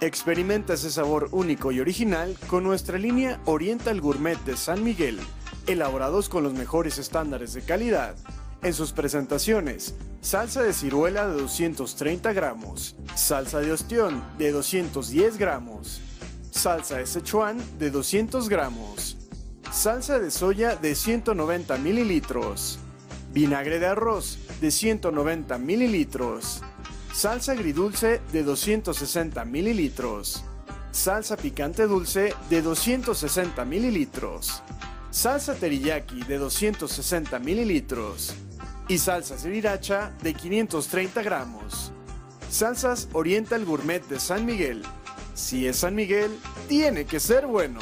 Experimenta ese sabor único y original con nuestra línea Oriental Gourmet de San Miguel, elaborados con los mejores estándares de calidad. En sus presentaciones, salsa de ciruela de 230 gramos, salsa de ostión de 210 gramos, salsa de Sichuan de 200 gramos, salsa de soya de 190 mililitros, vinagre de arroz de 190 mililitros, salsa agridulce de 260 mililitros, salsa picante dulce de 260 mililitros, salsa teriyaki de 260 mililitros y salsa sriracha de 530 gramos. Salsas Oriental Gourmet de San Miguel. Si es San Miguel, tiene que ser bueno.